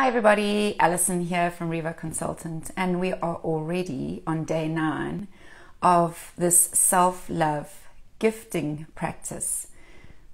Hi everybody, Alison here from Revo Consultant, and we are already on day nine of this self love gifting practice.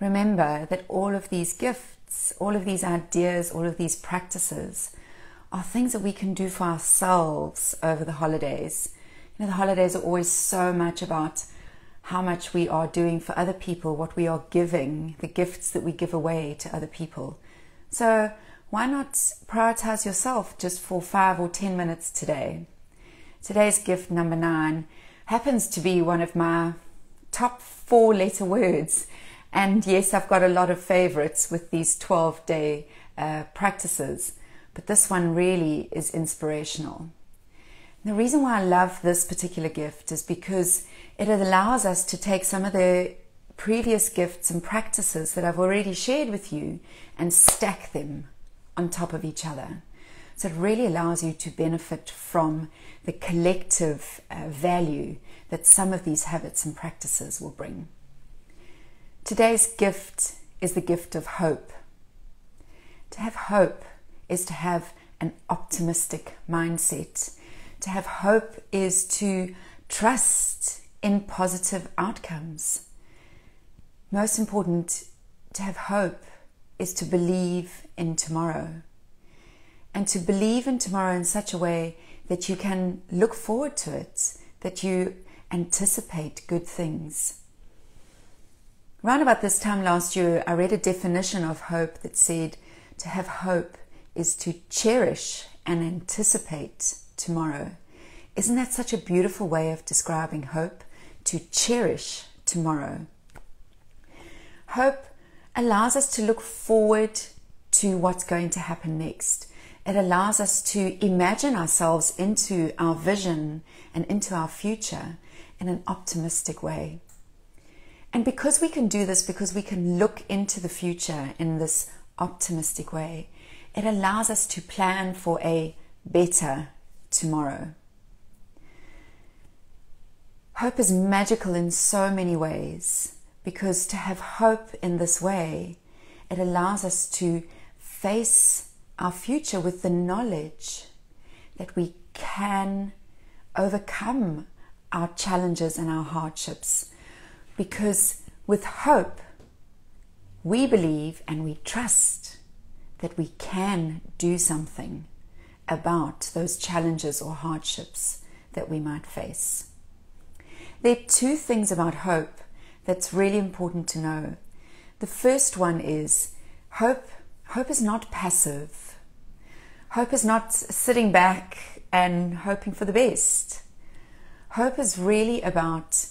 Remember that all of these gifts, all of these ideas, all of these practices are things that we can do for ourselves over the holidays. You know, the holidays are always so much about how much we are doing for other people, what we are giving, the gifts that we give away to other people. So, why not prioritize yourself just for five or ten minutes today? Today's gift number nine happens to be one of my top four letter words. And yes, I've got a lot of favorites with these 12 day uh, practices, but this one really is inspirational. The reason why I love this particular gift is because it allows us to take some of the previous gifts and practices that I've already shared with you and stack them on top of each other. So it really allows you to benefit from the collective uh, value that some of these habits and practices will bring. Today's gift is the gift of hope. To have hope is to have an optimistic mindset. To have hope is to trust in positive outcomes. Most important, to have hope is to believe in tomorrow. And to believe in tomorrow in such a way that you can look forward to it, that you anticipate good things. Round about this time last year, I read a definition of hope that said to have hope is to cherish and anticipate tomorrow. Isn't that such a beautiful way of describing hope? To cherish tomorrow. Hope allows us to look forward to what's going to happen next. It allows us to imagine ourselves into our vision and into our future in an optimistic way. And because we can do this, because we can look into the future in this optimistic way, it allows us to plan for a better tomorrow. Hope is magical in so many ways because to have hope in this way, it allows us to face our future with the knowledge that we can overcome our challenges and our hardships. Because with hope, we believe and we trust that we can do something about those challenges or hardships that we might face. There are two things about hope that's really important to know. The first one is hope. Hope is not passive. Hope is not sitting back and hoping for the best. Hope is really about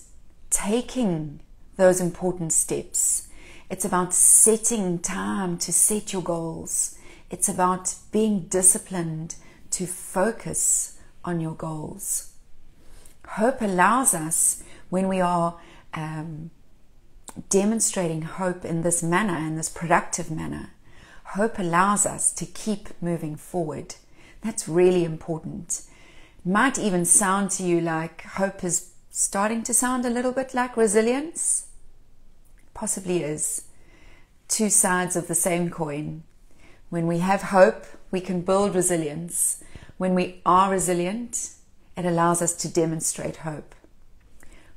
taking those important steps. It's about setting time to set your goals. It's about being disciplined to focus on your goals. Hope allows us when we are um, demonstrating hope in this manner, in this productive manner, hope allows us to keep moving forward. That's really important. It might even sound to you like hope is starting to sound a little bit like resilience. Possibly is. Two sides of the same coin. When we have hope, we can build resilience. When we are resilient, it allows us to demonstrate hope.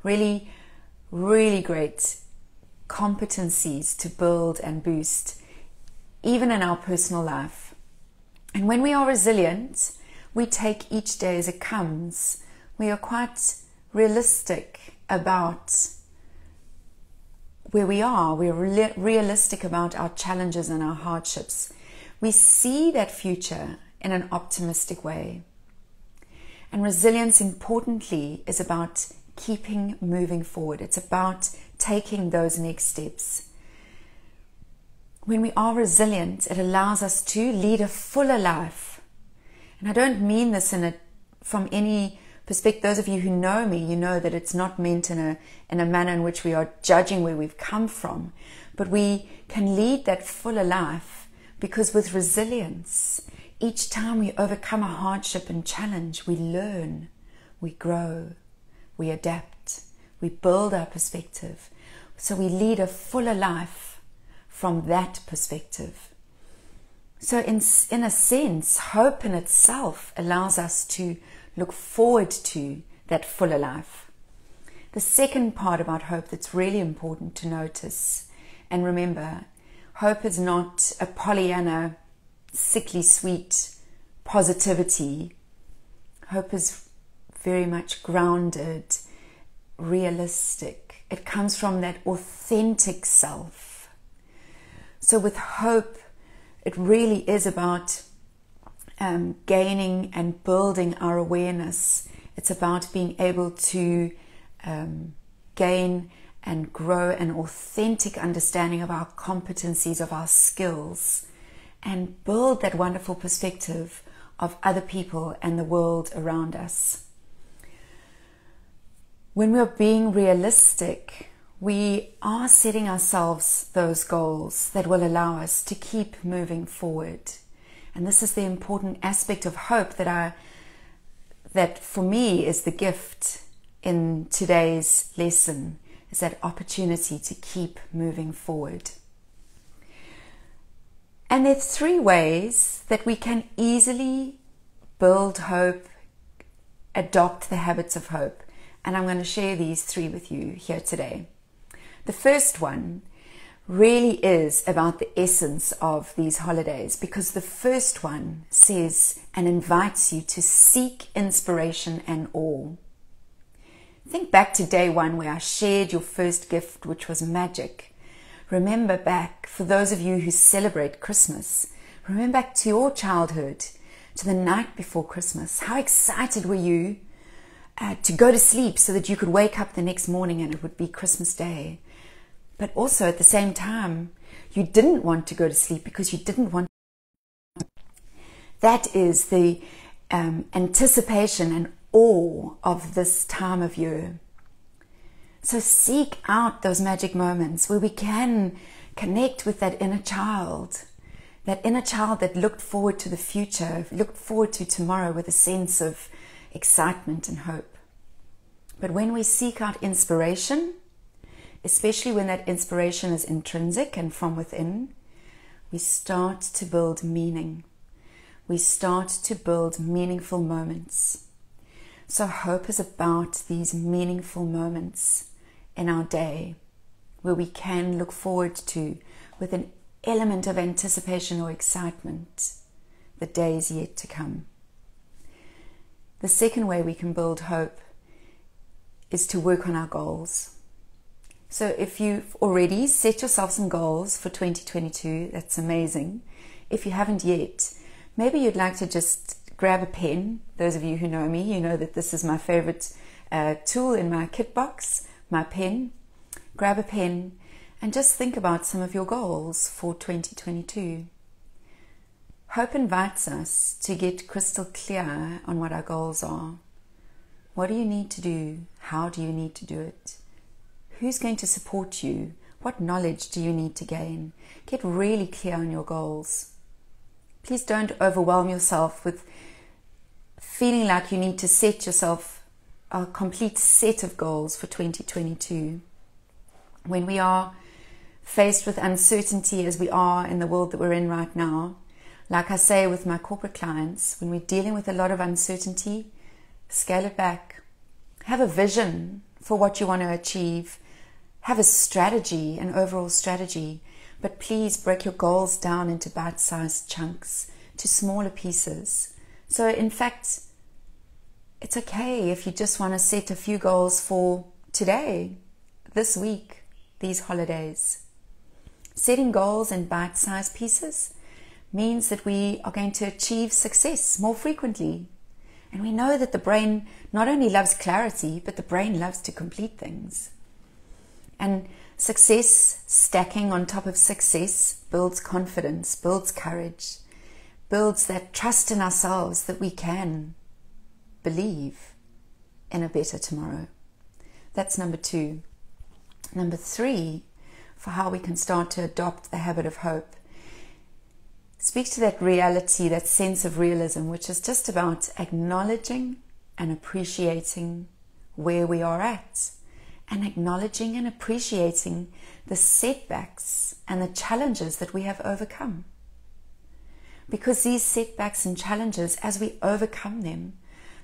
Really, really great competencies to build and boost, even in our personal life. And when we are resilient, we take each day as it comes. We are quite realistic about where we are. We're re- realistic about our challenges and our hardships. We see that future in an optimistic way. And resilience, importantly, is about keeping moving forward. It's about taking those next steps. When we are resilient, it allows us to lead a fuller life. And I don't mean this in a, from any perspective. Those of you who know me, you know that it's not meant in a, in a manner in which we are judging where we've come from, but we can lead that fuller life because with resilience, each time we overcome a hardship and challenge, we learn, we grow, we adapt, we build our perspective. So we lead a fuller life from that perspective. So, in, in a sense, hope in itself allows us to look forward to that fuller life. The second part about hope that's really important to notice and remember hope is not a Pollyanna, sickly sweet positivity. Hope is very much grounded, realistic. It comes from that authentic self. So, with hope, it really is about um, gaining and building our awareness. It's about being able to um, gain and grow an authentic understanding of our competencies, of our skills, and build that wonderful perspective of other people and the world around us. When we're being realistic, we are setting ourselves those goals that will allow us to keep moving forward. And this is the important aspect of hope that I that for me is the gift in today's lesson is that opportunity to keep moving forward. And there's three ways that we can easily build hope, adopt the habits of hope. And I'm going to share these three with you here today. The first one really is about the essence of these holidays because the first one says and invites you to seek inspiration and awe. Think back to day one where I shared your first gift, which was magic. Remember back, for those of you who celebrate Christmas, remember back to your childhood, to the night before Christmas. How excited were you uh, to go to sleep so that you could wake up the next morning and it would be Christmas Day? But also at the same time, you didn't want to go to sleep because you didn't want. That is the um, anticipation and awe of this time of year. So seek out those magic moments where we can connect with that inner child, that inner child that looked forward to the future, looked forward to tomorrow with a sense of excitement and hope. But when we seek out inspiration, especially when that inspiration is intrinsic and from within, we start to build meaning. We start to build meaningful moments. So, hope is about these meaningful moments in our day where we can look forward to, with an element of anticipation or excitement, the days yet to come. The second way we can build hope is to work on our goals. So, if you've already set yourself some goals for 2022, that's amazing. If you haven't yet, maybe you'd like to just grab a pen. Those of you who know me, you know that this is my favorite uh, tool in my kit box, my pen. Grab a pen and just think about some of your goals for 2022. Hope invites us to get crystal clear on what our goals are. What do you need to do? How do you need to do it? Who's going to support you? What knowledge do you need to gain? Get really clear on your goals. Please don't overwhelm yourself with feeling like you need to set yourself a complete set of goals for 2022. When we are faced with uncertainty as we are in the world that we're in right now, like I say with my corporate clients, when we're dealing with a lot of uncertainty, scale it back. Have a vision for what you want to achieve. Have a strategy, an overall strategy, but please break your goals down into bite sized chunks, to smaller pieces. So, in fact, it's okay if you just want to set a few goals for today, this week, these holidays. Setting goals in bite sized pieces means that we are going to achieve success more frequently. And we know that the brain not only loves clarity, but the brain loves to complete things. And Success stacking on top of success builds confidence, builds courage, builds that trust in ourselves that we can believe in a better tomorrow. That's number two. Number three, for how we can start to adopt the habit of hope, speaks to that reality, that sense of realism, which is just about acknowledging and appreciating where we are at and acknowledging and appreciating the setbacks and the challenges that we have overcome. because these setbacks and challenges, as we overcome them,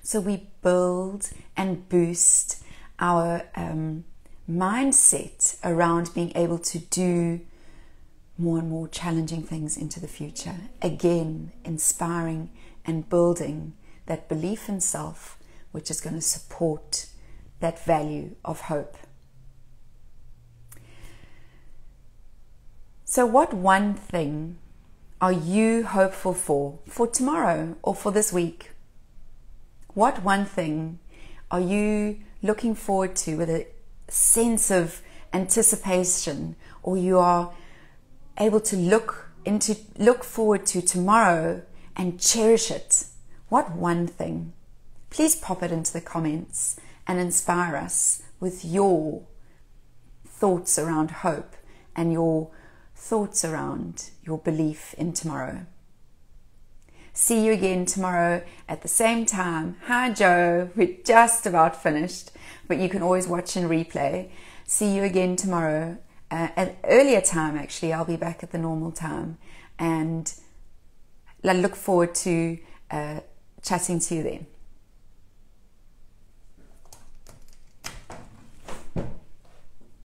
so we build and boost our um, mindset around being able to do more and more challenging things into the future. Again, inspiring and building that belief in self, which is going to support that value of hope. So, what one thing are you hopeful for for tomorrow or for this week? What one thing are you looking forward to with a sense of anticipation or you are able to look into look forward to tomorrow and cherish it? What one thing? Please pop it into the comments and inspire us with your thoughts around hope and your thoughts around your belief in tomorrow. See you again tomorrow at the same time. Hi, Joe. We're just about finished, but you can always watch and replay. See you again tomorrow uh, at earlier time. Actually, I'll be back at the normal time, and I look forward to uh, chatting to you then.